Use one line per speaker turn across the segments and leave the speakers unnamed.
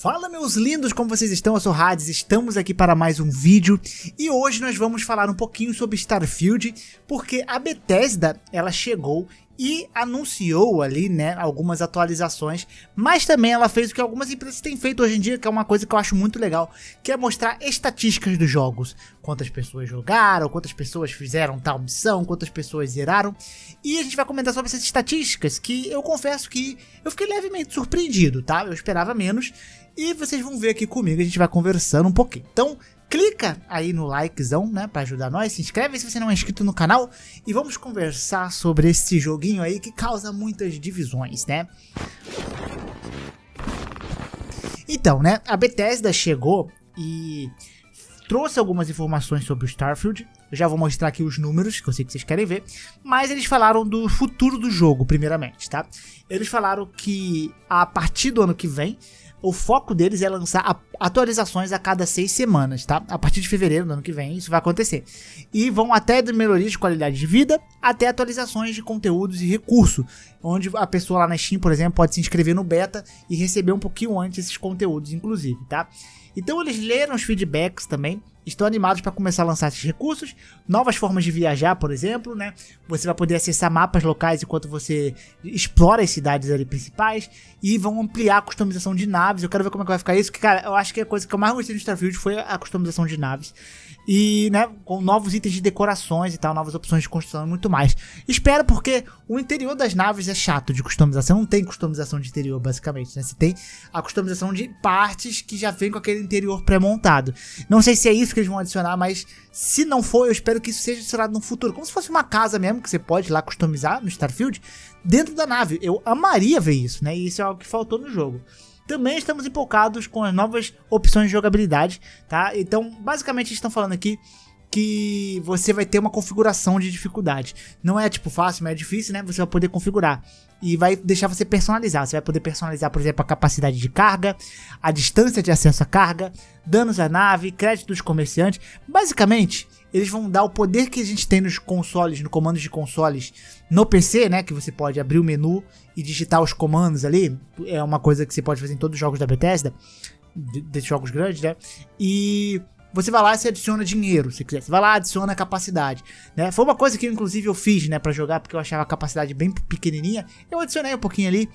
Fala meus lindos, como vocês estão? Eu sou Hades, estamos aqui para mais um vídeo e hoje nós vamos falar um pouquinho sobre Starfield, porque a Bethesda, ela chegou e anunciou ali, né, algumas atualizações, mas também ela fez o que algumas empresas têm feito hoje em dia, que é uma coisa que eu acho muito legal, que é mostrar estatísticas dos jogos. Quantas pessoas jogaram, quantas pessoas fizeram tal missão, quantas pessoas zeraram. E a gente vai comentar sobre essas estatísticas, que eu confesso que eu fiquei levemente surpreendido, tá? Eu esperava menos. E vocês vão ver aqui comigo, a gente vai conversando um pouquinho. Então, clica aí no likezão, né, para ajudar nós, se inscreve se você não é inscrito no canal e vamos conversar sobre esse joguinho aí que causa muitas divisões, né? Então, né, a Bethesda chegou e trouxe algumas informações sobre o Starfield. Eu já vou mostrar aqui os números, que eu sei que vocês querem ver. Mas eles falaram do futuro do jogo, primeiramente, tá? Eles falaram que a partir do ano que vem, o foco deles é lançar atualizações a cada seis semanas, tá? A partir de fevereiro do ano que vem, isso vai acontecer. E vão até de melhorias de qualidade de vida, até atualizações de conteúdos e recurso, onde a pessoa lá na Steam, por exemplo, pode se inscrever no beta e receber um pouquinho antes esses conteúdos, inclusive, tá? Então eles leram os feedbacks também, estão animados para começar a lançar esses recursos, novas formas de viajar, por exemplo, né? Você vai poder acessar mapas locais enquanto você explora as cidades ali principais e vão ampliar a customização de naves. Eu quero ver como é que vai ficar isso, que cara, eu acho que a coisa que eu mais gostei do Starfield foi a customização de naves. E, né, com novos itens de decorações e tal, novas opções de construção e muito mais. Espero porque o interior das naves é chato de customização, não tem customização de interior, basicamente, né? Você tem a customização de partes que já vem com aquele interior pré-montado. Não sei se é isso que eles vão adicionar, mas se não for, eu espero que isso seja adicionado no futuro. Como se fosse uma casa mesmo, que você pode lá customizar no Starfield, dentro da nave. Eu amaria ver isso, né? E isso é algo que faltou no jogo. Também estamos empolgados com as novas opções de jogabilidade, tá? Então, basicamente, estão falando aqui que você vai ter uma configuração de dificuldade. Não é tipo fácil, mas é difícil, né? Você vai poder configurar e vai deixar você personalizar. Você vai poder personalizar, por exemplo, a capacidade de carga, a distância de acesso à carga, danos à nave, crédito dos comerciantes. Basicamente, eles vão dar o poder que a gente tem nos consoles, no comandos de consoles no PC, né? Que você pode abrir o menu e digitar os comandos ali. É uma coisa que você pode fazer em todos os jogos da Bethesda, desses jogos grandes, né? E você vai lá e você adiciona dinheiro, se quiser. Você vai lá, adiciona capacidade, né? Foi uma coisa que inclusive eu fiz, né, para jogar, porque eu achava a capacidade bem pequenininha. Eu adicionei um pouquinho ali.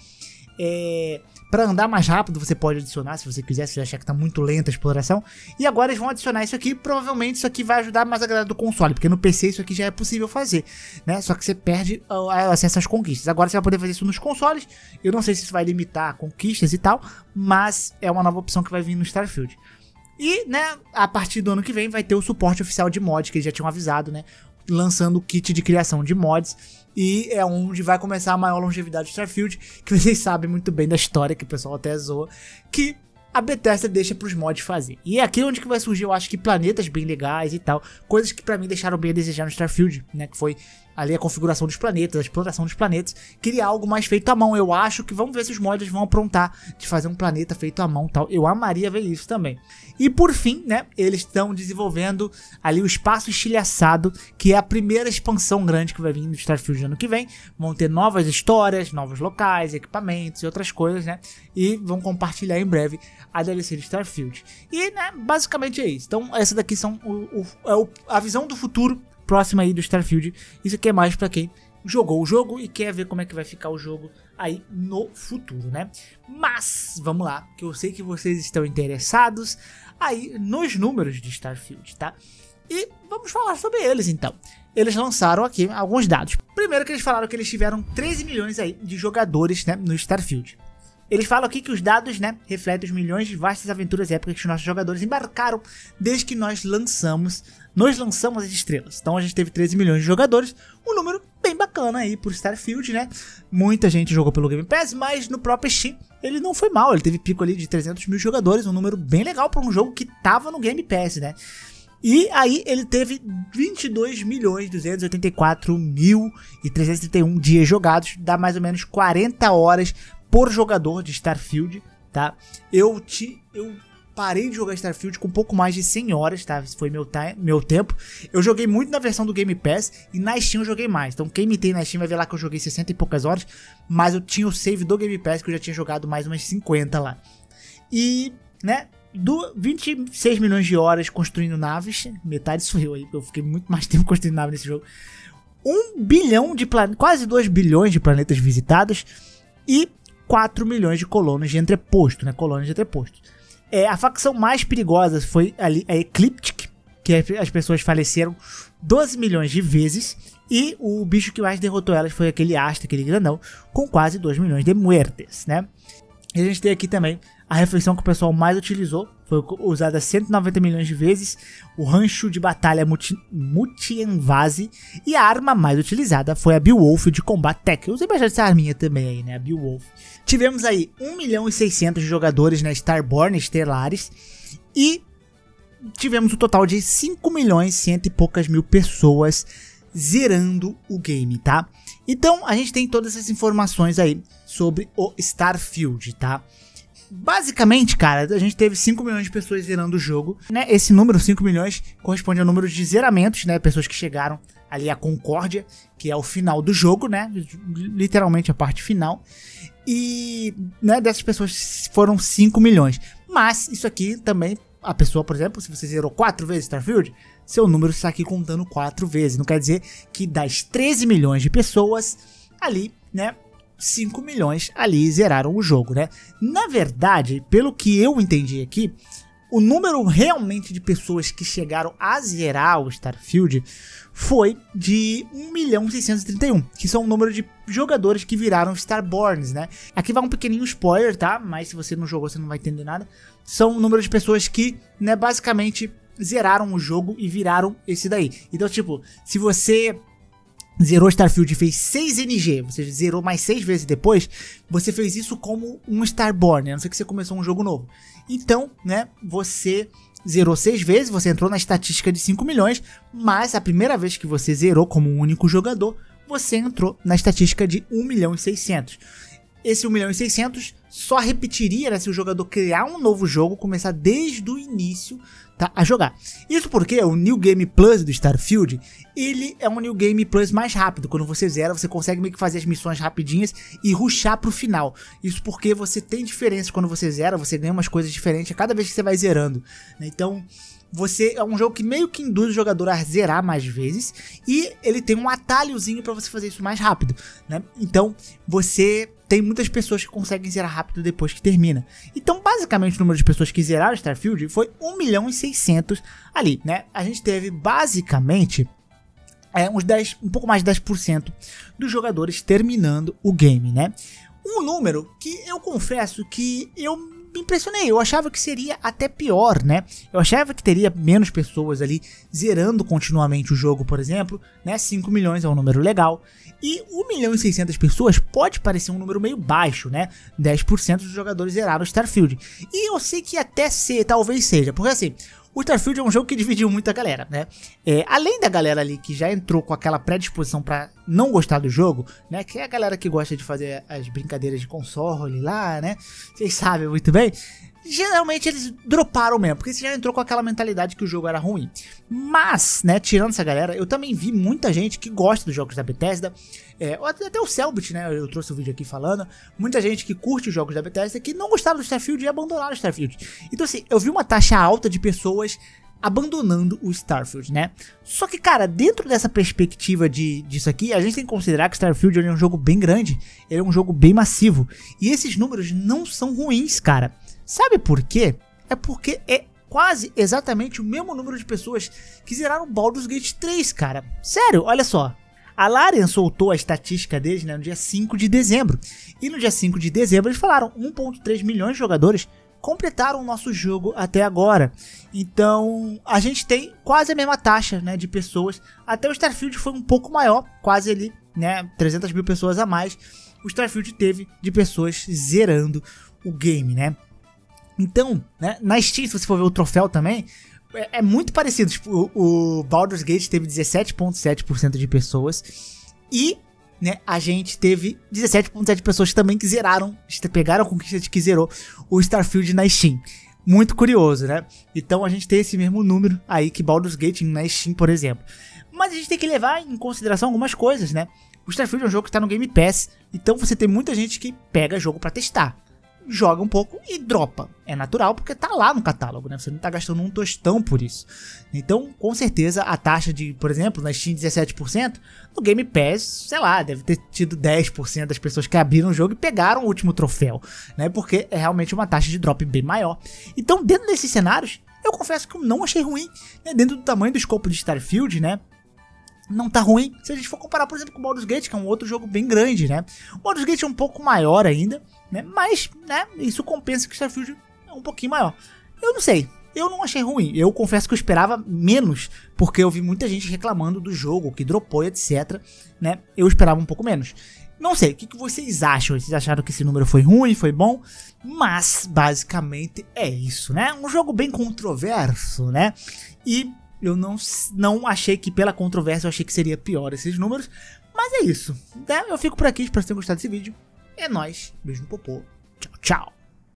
É, para andar mais rápido, você pode adicionar, se você quiser, se você achar que tá muito lenta a exploração. E agora eles vão adicionar isso aqui, provavelmente isso aqui vai ajudar mais a galera do console, porque no PC isso aqui já é possível fazer, né? Só que você perde uh, acesso às conquistas. Agora você vai poder fazer isso nos consoles. Eu não sei se isso vai limitar conquistas e tal, mas é uma nova opção que vai vir no Starfield. E, né, a partir do ano que vem vai ter o suporte oficial de mods, que eles já tinham avisado, né? Lançando o kit de criação de mods. E é onde vai começar a maior longevidade do Starfield, que vocês sabem muito bem da história, que o pessoal até zoa, que a Bethesda deixa para os mods fazer. E é aqui onde que vai surgir, eu acho que planetas bem legais e tal, coisas que para mim deixaram bem a desejar no Starfield, né, que foi ali a configuração dos planetas, a exploração dos planetas, queria algo mais feito à mão. Eu acho que vamos ver se os mods vão aprontar de fazer um planeta feito à mão, tal. Eu amaria ver isso também. E por fim, né, eles estão desenvolvendo ali o espaço estilhaçado, que é a primeira expansão grande que vai vir no Starfield ano que vem. Vão ter novas histórias, novos locais, equipamentos e outras coisas, né? E vão compartilhar em breve a DLC de Starfield. E, né, basicamente é isso. Então, essa daqui são o, o, é o, a visão do futuro próxima aí do Starfield. Isso aqui é mais para quem jogou o jogo e quer ver como é que vai ficar o jogo aí no futuro, né? Mas, vamos lá, que eu sei que vocês estão interessados aí nos números de Starfield, tá? E vamos falar sobre eles então. Eles lançaram aqui alguns dados. Primeiro que eles falaram que eles tiveram 13 milhões aí de jogadores, né, no Starfield. Eles falam aqui que os dados, né, refletem os milhões de vastas aventuras épicas que os nossos jogadores embarcaram desde que nós lançamos, nós lançamos as estrelas. Então a gente teve 13 milhões de jogadores, um número bem bacana aí por Starfield, né? Muita gente jogou pelo Game Pass, mas no próprio Steam ele não foi mal, ele teve pico ali de 300 mil jogadores, um número bem legal para um jogo que tava no Game Pass, né? E aí ele teve 22 milhões 284 mil e 331 dias jogados, dá mais ou menos 40 horas por jogador de Starfield, tá? Eu te eu parei de jogar Starfield com um pouco mais de 100 horas, tá? Esse foi meu, time, meu tempo. Eu joguei muito na versão do Game Pass e na Steam eu joguei mais. Então quem me tem na Steam vai ver lá que eu joguei 60 e poucas horas, mas eu tinha o save do Game Pass que eu já tinha jogado mais umas 50 lá. E, né, do 26 milhões de horas construindo naves, metade sou eu aí, eu fiquei muito mais tempo construindo naves nesse jogo. 1 bilhão de planetas, quase 2 bilhões de planetas visitados e 4 milhões de colônias de entreposto, né? Colônias de entreposto. É, a facção mais perigosa foi ali a Ecliptic, que as pessoas faleceram 12 milhões de vezes. E o bicho que mais derrotou elas foi aquele Asta, aquele grandão, com quase 2 milhões de muertes, né? E a gente tem aqui também a refeição que o pessoal mais utilizou, foi usada 190 milhões de vezes, o rancho de batalha Mutianvase e a arma mais utilizada foi a Beowulf de Combat Tech. Eu usei bastante essa arminha também aí, né, a Beowulf. Tivemos aí 1 milhão e 600 jogadores na Starborn Estelares e tivemos um total de 5 milhões cento e poucas mil pessoas zerando o game, tá? Então a gente tem todas essas informações aí sobre o Starfield, tá? Basicamente, cara, a gente teve 5 milhões de pessoas zerando o jogo, né? Esse número, 5 milhões, corresponde ao número de zeramentos, né? Pessoas que chegaram ali à Concórdia, que é o final do jogo, né? Literalmente a parte final. E, né, dessas pessoas foram 5 milhões. Mas isso aqui também, a pessoa, por exemplo, se você zerou 4 vezes Starfield, seu número está aqui contando 4 vezes. Não quer dizer que das 13 milhões de pessoas ali, né, 5 milhões ali zeraram o jogo, né? Na verdade, pelo que eu entendi aqui, o número realmente de pessoas que chegaram a zerar o Starfield foi de 1 milhão 631, que são o número de jogadores que viraram Starborns, né? Aqui vai um pequenininho spoiler, tá? Mas se você não jogou, você não vai entender nada. São o número de pessoas que, né, basicamente zeraram o jogo e viraram esse daí. Então, tipo, se você zerou Starfield e fez 6 NG, você zerou mais 6 vezes depois, você fez isso como um Starborn, a não ser que você começou um jogo novo. Então, né, você zerou 6 vezes, você entrou na estatística de 5 milhões, mas a primeira vez que você zerou como um único jogador, você entrou na estatística de 1 milhão e 600. Esse 1 milhão e 600 só repetiria né, se o jogador criar um novo jogo, começar desde o início tá, a jogar. Isso porque o New Game Plus do Starfield, ele é um New Game Plus mais rápido. Quando você zera, você consegue meio que fazer as missões rapidinhas e ruxar pro final. Isso porque você tem diferença quando você zera, você ganha umas coisas diferentes a cada vez que você vai zerando. Né? Então, você é um jogo que meio que induz o jogador a zerar mais vezes e ele tem um atalhozinho para você fazer isso mais rápido, né? Então, você tem muitas pessoas que conseguem zerar rápido depois que termina. Então, basicamente, o número de pessoas que zeraram Starfield foi 1 milhão e 600 ali, né? A gente teve basicamente é, uns 10, um pouco mais de 10% dos jogadores terminando o game, né? Um número que eu confesso que eu me impressionei. Eu achava que seria até pior, né? Eu achava que teria menos pessoas ali zerando continuamente o jogo, por exemplo, né? 5 milhões é um número legal. E 1 milhão e 600 pessoas pode parecer um número meio baixo, né? 10% dos jogadores zeraram Starfield. E eu sei que até ser, talvez seja, porque assim, o Starfield é um jogo que dividiu muita galera, né? É, além da galera ali que já entrou com aquela predisposição para não gostar do jogo, né? Que é a galera que gosta de fazer as brincadeiras de console lá, né? Vocês sabem muito bem geralmente eles droparam mesmo, porque você já entrou com aquela mentalidade que o jogo era ruim. Mas, né, tirando essa galera, eu também vi muita gente que gosta dos jogos da Bethesda, é, até o Selbit, né, eu trouxe o um vídeo aqui falando, muita gente que curte os jogos da Bethesda que não gostaram do Starfield e abandonaram o Starfield. Então assim, eu vi uma taxa alta de pessoas abandonando o Starfield, né? Só que, cara, dentro dessa perspectiva de, disso aqui, a gente tem que considerar que Starfield é um jogo bem grande, ele é um jogo bem massivo, e esses números não são ruins, cara. Sabe por quê? É porque é quase exatamente o mesmo número de pessoas que zeraram Baldur's Gate 3, cara. Sério, olha só. A Larian soltou a estatística deles né, no dia 5 de dezembro. E no dia 5 de dezembro eles falaram 1.3 milhões de jogadores completaram o nosso jogo até agora. Então, a gente tem quase a mesma taxa, né, de pessoas. Até o Starfield foi um pouco maior, quase ali, né, 300 mil pessoas a mais. O Starfield teve de pessoas zerando o game, né? Então, né, na Steam, se você for ver o troféu também, é, é muito parecido. Tipo, o, o Baldur's Gate teve 17,7% de pessoas. E né, a gente teve 17,7 pessoas também que zeraram, pegaram a conquista de que zerou o Starfield na Steam. Muito curioso, né? Então a gente tem esse mesmo número aí que Baldur's Gate na Steam, por exemplo. Mas a gente tem que levar em consideração algumas coisas, né? O Starfield é um jogo que está no Game Pass, então você tem muita gente que pega jogo para testar joga um pouco e dropa. É natural porque tá lá no catálogo, né? Você não tá gastando um tostão por isso. Então, com certeza, a taxa de, por exemplo, na Steam 17%, no Game Pass, sei lá, deve ter tido 10% das pessoas que abriram o jogo e pegaram o último troféu, né? Porque é realmente uma taxa de drop bem maior. Então, dentro desses cenários, eu confesso que eu não achei ruim, né? Dentro do tamanho do escopo de Starfield, né? Não tá ruim. Se a gente for comparar, por exemplo, com o Baldur's Gate, que é um outro jogo bem grande, né? O Baldur's Gate é um pouco maior ainda, né? Mas, né, isso compensa que o Starfield é um pouquinho maior. Eu não sei. Eu não achei ruim. Eu confesso que eu esperava menos, porque eu vi muita gente reclamando do jogo, que dropou etc, né? Eu esperava um pouco menos. Não sei, o que, que vocês acham? Vocês acharam que esse número foi ruim, foi bom? Mas, basicamente, é isso, né? Um jogo bem controverso, né? E eu não, não achei que pela controvérsia eu achei que seria pior esses números. Mas é isso. Né? Eu fico por aqui, espero que tenham gostado desse vídeo. É nóis. Beijo no popô. Tchau, tchau.